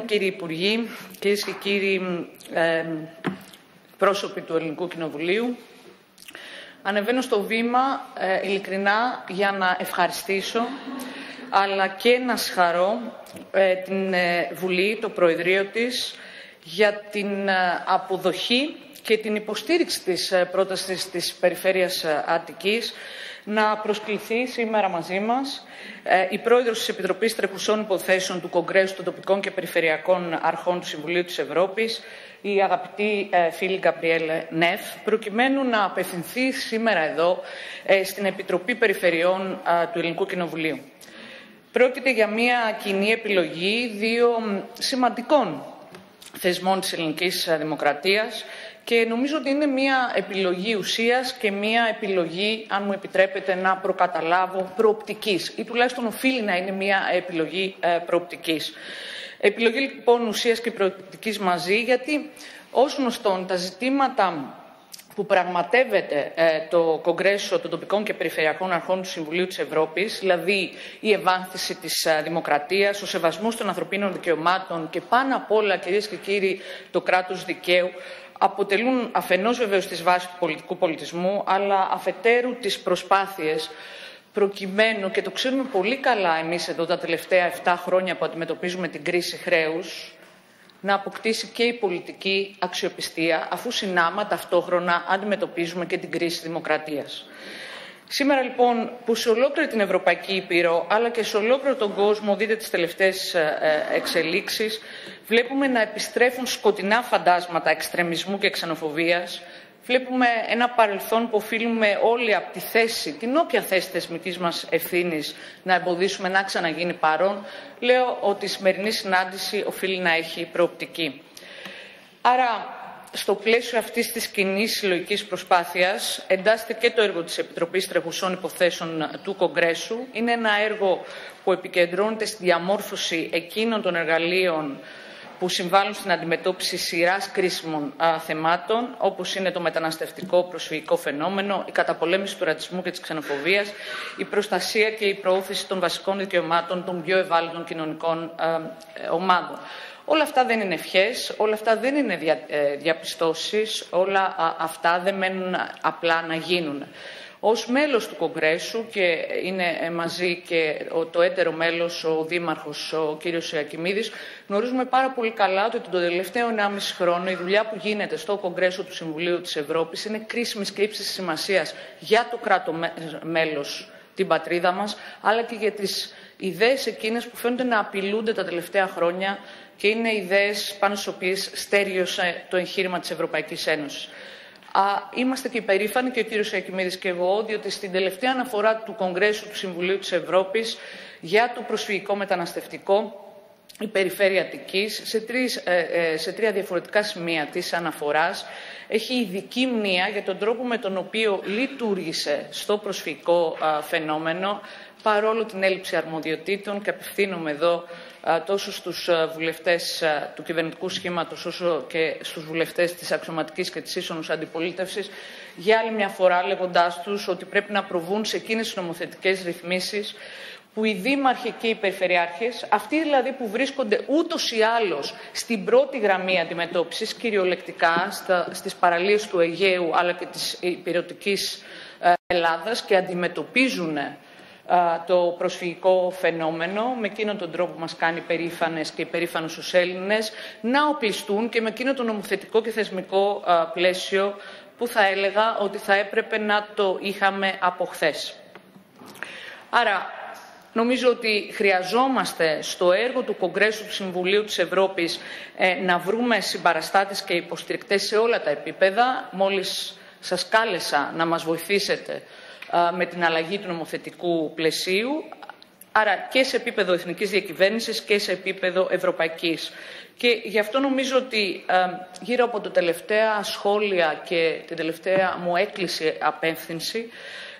Κύριοι Υπουργοί, κυρίες και κύριοι ε, πρόσωποι του Ελληνικού Κοινοβουλίου, ανεβαίνω στο βήμα ε, ειλικρινά για να ευχαριστήσω αλλά και να συγχαρώ ε, την ε, Βουλή, το Προεδρείο της, για την αποδοχή και την υποστήριξη της πρότασης της Περιφέρειας Αττικής να προσκληθεί σήμερα μαζί μας ε, η πρόεδρος της Επιτροπής Τρεχουσών Υποθέσεων του Κογκρέσου των Τοπικών και Περιφερειακών Αρχών του Συμβουλίου της Ευρώπης, η αγαπητή ε, φίλη Γκαμπριέλε Νεφ, προκειμένου να απευθυνθεί σήμερα εδώ ε, στην Επιτροπή Περιφερειών του Ελληνικού Κοινοβουλίου. Πρόκειται για μια κοινή επιλογή δύο σημαντικών θεσμών της ελληνικής δημοκρατίας και νομίζω ότι είναι μια επιλογή ουσίας και μια επιλογή, αν μου επιτρέπετε, να προκαταλάβω προοπτικής ή τουλάχιστον οφείλει να είναι μια επιλογή ε, προοπτικής. Επιλογή λοιπόν ουσίας και προοπτικής μαζί, γιατί ως γνωστόν τα ζητήματα που πραγματεύεται ε, το Κογκρέσο των τοπικών και περιφερειακών αρχών του Συμβουλίου της Ευρώπης, δηλαδή η ευάνθηση της ε, δημοκρατίας, ο σεβασμός των ανθρωπίνων δικαιωμάτων και πάνω απ' όλα, κυρίες και κύριοι, το κράτος δικαίου, αποτελούν αφενός βεβαίως τις βάσεις του πολιτικού πολιτισμού, αλλά αφετέρου τις προσπάθειες προκειμένου, και το ξέρουμε πολύ καλά εμείς εδώ τα τελευταία 7 χρόνια που αντιμετωπίζουμε την κρίση χρέους, να αποκτήσει και η πολιτική αξιοπιστία, αφού συνάμα ταυτόχρονα αντιμετωπίζουμε και την κρίση δημοκρατίας. Σήμερα λοιπόν που σε ολόκληρη την Ευρωπαϊκή Ήπειρο αλλά και σε ολόκληρο τον κόσμο δείτε τις τελευταίες ε, ε, εξελίξεις βλέπουμε να επιστρέφουν σκοτεινά φαντάσματα εξτρεμισμού και ξενοφοβίας βλέπουμε ένα παρελθόν που οφείλουμε όλοι από τη θέση, την όποια θέση θεσμικής μας ευθύνης να εμποδίσουμε να ξαναγίνει παρόν, λέω ότι η σημερινή συνάντηση οφείλει να έχει προοπτική. Άρα στο πλαίσιο αυτής της κοινή συλλογικής προσπάθειας εντάσσεται και το έργο της Επιτροπής Τρεχουσών Υποθέσεων του Κογκρέσου. Είναι ένα έργο που επικεντρώνεται στη διαμόρφωση εκείνων των εργαλείων που συμβάλλουν στην αντιμετώπιση σειράς κρίσιμων θεμάτων, όπως είναι το μεταναστευτικό προσφυγικό φαινόμενο, η καταπολέμηση του ρατσισμού και της ξενοφοβίας, η προστασία και η προώθηση των βασικών δικαιωμάτων των πιο ευάλωτων κοινωνικών ομάδων. Όλα αυτά δεν είναι ευχές, όλα αυτά δεν είναι δια, ε, διαπιστώσεις, όλα αυτά δεν μένουν απλά να γίνουν. Ως μέλος του Κογκρέσου και είναι ε, μαζί και το έτερο μέλος ο Δήμαρχος ο κύριος Ιακημίδης γνωρίζουμε πάρα πολύ καλά ότι τον τελευταίο 1,5 χρόνο η δουλειά που γίνεται στο Κογκρέσο του Συμβουλίου της Ευρώπης είναι κρίσιμης και ύψης σημασίας για το κράτο μέλος την πατρίδα μας αλλά και για τις ιδέες εκείνες που φαίνονται να απειλούνται τα τελευταία χρόνια και είναι ιδέες πάνω στις οποίες στέριωσε το εγχείρημα της Ευρωπαϊκής Ένωσης. Είμαστε και υπερήφανοι και ο κύριος Ακημίδης και εγώ, διότι στην τελευταία αναφορά του Κογκρέσου του Συμβουλίου της Ευρώπης για το προσφυγικό μεταναστευτικό, η Περιφέρεια Αττικής, σε, τρεις, ε, ε, σε τρία διαφορετικά σημεία της αναφοράς, έχει ειδική μνήα για τον τρόπο με τον οποίο λειτουργήσε στο προσφυγικό φαινόμενο, παρόλο την έλλειψη αρμοδιοτήτων και απευθύνομαι εδώ τόσο στους βουλευτές του κυβερνητικού σχήματος όσο και στους βουλευτές της αξιωματικής και της ίσονος αντιπολίτευσης για άλλη μια φορά λέγοντάς τους ότι πρέπει να προβούν σε εκείνες τις νομοθετικές ρυθμίσεις που οι δήμαρχοι και οι περιφερειάρχες, αυτοί δηλαδή που βρίσκονται ούτως ή άλλως στην πρώτη γραμμή αντιμετώπισης, κυριολεκτικά στα, στις παραλίες του Αιγαίου αλλά και της υπηρετικής Ελλάδας και αντιμετωπίζουν το προσφυγικό φαινόμενο με εκείνον τον τρόπο που μας κάνει περήφανες και περήφανους ως Έλληνες να οπλιστούν και με εκείνο το νομοθετικό και θεσμικό πλαίσιο που θα έλεγα ότι θα έπρεπε να το είχαμε από χθες. Άρα, νομίζω ότι χρειαζόμαστε στο έργο του Κογκρέσου του Συμβουλίου της Ευρώπης ε, να βρούμε συμπαραστάτες και υποστηρικτές σε όλα τα επίπεδα. Μόλις σας κάλεσα να μας βοηθήσετε με την αλλαγή του νομοθετικού πλαισίου, άρα και σε επίπεδο εθνικής διακυβέρνησης και σε επίπεδο ευρωπαϊκής. Και γι' αυτό νομίζω ότι γύρω από τα τελευταία σχόλια και την τελευταία μου έκκληση απένθυνση,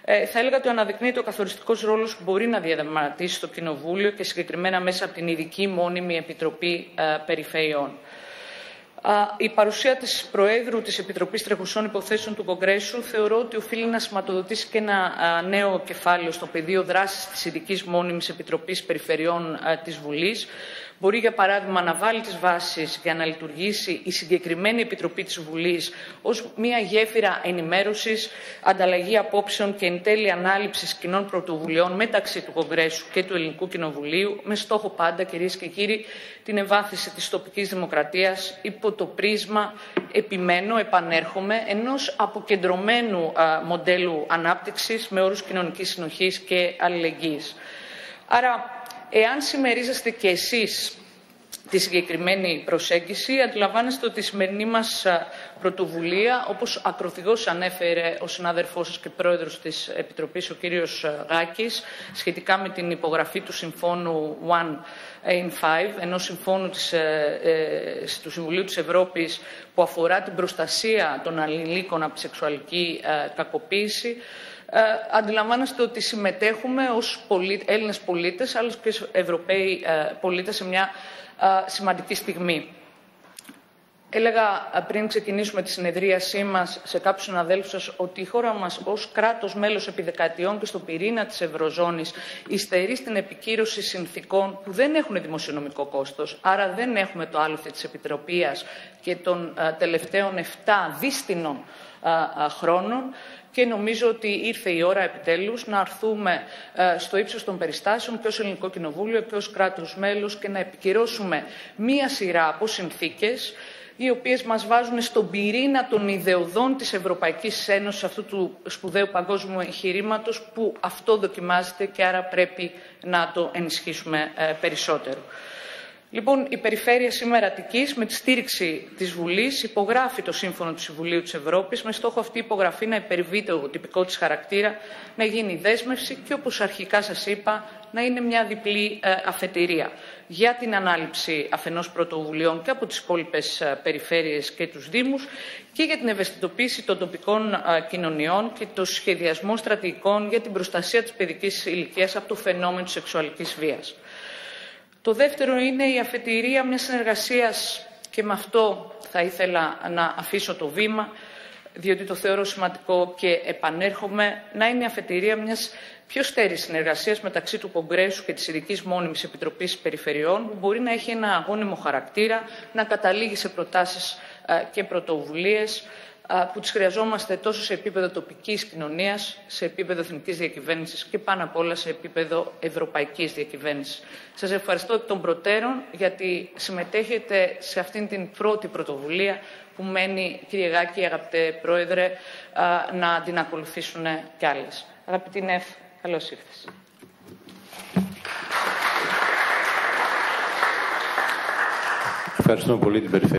ε, θα έλεγα ότι αναδεικνύεται ο καθοριστικός ρόλος που μπορεί να διαδραματίσει το Κοινοβούλιο και συγκεκριμένα μέσα από την ειδική μόνιμη Επιτροπή ε, Περιφερειών. Η παρουσία της Προέδρου της Επιτροπής Τρεχουσών Υποθέσεων του Κογκρέσου θεωρώ ότι οφείλει να σηματοδοτήσει και ένα νέο κεφάλαιο στο πεδίο δράσης της ειδικής μόνιμης Επιτροπής Περιφερειών της Βουλής μπορεί, για παράδειγμα, να βάλει τις βάσεις για να λειτουργήσει η συγκεκριμένη Επιτροπή της Βουλής ως μια γέφυρα ενημέρωσης, ανταλλαγή απόψεων και εν τέλει ανάληψης κοινών πρωτοβουλειών μεταξύ του Κογκρέσου και του Ελληνικού Κοινοβουλίου, με στόχο πάντα, κυρίες και κύριοι, την ευάθυνση της τοπικής δημοκρατίας υπό το πρίσμα, επιμένω, επανέρχομαι, ενός αποκεντρωμένου μοντέλου ανάπτυξης με όρους κοινωνικής συνοχής και αλληλεγγύης. Άρα, εάν συμμερίζεστε και εσείς τη συγκεκριμένη προσέγγιση, αντιλαμβάνεστε ότι η σημερινή μας πρωτοβουλία, όπως ακροθυγώς ανέφερε ο συνάδελφός σας και πρόεδρος της Επιτροπής, ο κύριος Γάκης, σχετικά με την υπογραφή του Συμφώνου One in Five, ενός συμφώνου της, ε, ε, του Συμβουλίου της Ευρώπης που αφορά την προστασία των αλληλίκων από τη σεξουαλική ε, κακοποίηση, ε, αντιλαμβάνεστε ότι συμμετέχουμε ως Έλληνες πολίτες, αλλά και Ευρωπαίοι ε, πολίτες σε μια ε, σημαντική στιγμή. Έλεγα πριν ξεκινήσουμε τη συνεδρίασή μας σε κάποιους συναδέλφους σας ότι η χώρα μας ως κράτος μέλος επί δεκαετιών και στο πυρήνα της Ευρωζώνης υστερεί στην επικύρωση συνθήκων που δεν έχουν δημοσιονομικό κόστος, άρα δεν έχουμε το άλοθη της Επιτροπίας και των τελευταίων 7 δίστηνων χρόνων. Και νομίζω ότι ήρθε η ώρα επιτέλους να αρθούμε ε, στο ύψος των περιστάσεων και ως Ελληνικό Κοινοβούλιο και ως κράτος μέλος και να επικυρώσουμε μία σειρά από συνθήκες οι οποίες μας βάζουν στον πυρήνα των ιδεωδών της Ευρωπαϊκής Ένωσης αυτού του σπουδαίου παγκόσμιου εγχειρήματος που αυτό δοκιμάζεται και άρα πρέπει να το ενισχύσουμε ε, περισσότερο. Λοιπόν, η Περιφέρεια σήμερα Αττικής, με τη στήριξη της Βουλής, υπογράφει το Σύμφωνο του Συμβουλίου της Ευρώπης, με στόχο αυτή η υπογραφή να υπερβεί το τυπικό της χαρακτήρα, να γίνει δέσμευση και, όπως αρχικά σας είπα, να είναι μια διπλή ε, αφετηρία για την ανάληψη αφενός πρωτοβουλειών και από τις υπόλοιπες ε, περιφέρειες και τους Δήμους και για την ευαισθητοποίηση των τοπικών ε, κοινωνιών και το σχεδιασμό στρατηγικών για την προστασία της παιδικής ηλικίας από το φαινόμενο της σεξουαλικής βίας. Το δεύτερο είναι η αφετηρία μιας συνεργασίας και με αυτό θα ήθελα να αφήσω το βήμα, διότι το θεωρώ σημαντικό και επανέρχομαι, να είναι η αφετηρία μιας πιο στέρης συνεργασίας μεταξύ του Κογκρέσου και της Ειδικής Μόνιμης Επιτροπής Περιφερειών, που μπορεί να έχει ένα αγώνιμο χαρακτήρα, να καταλήγει σε προτάσεις ε, και πρωτοβουλίες, που τις χρειαζόμαστε τόσο σε επίπεδο τοπικής κοινωνίας, σε επίπεδο εθνικής διακυβέρνησης και πάνω απ' όλα σε επίπεδο ευρωπαϊκής διακυβέρνησης. Σας ευχαριστώ εκ των προτέρων γιατί συμμετέχετε σε αυτήν την πρώτη πρωτοβουλία που μένει, κύριε Γάκη, αγαπητέ Πρόεδρε, να την ακολουθήσουν κι άλλες. Αγαπητή Νεφ, καλώς ήρθες. Ευχαριστούμε πολύ την Περιφέρεια.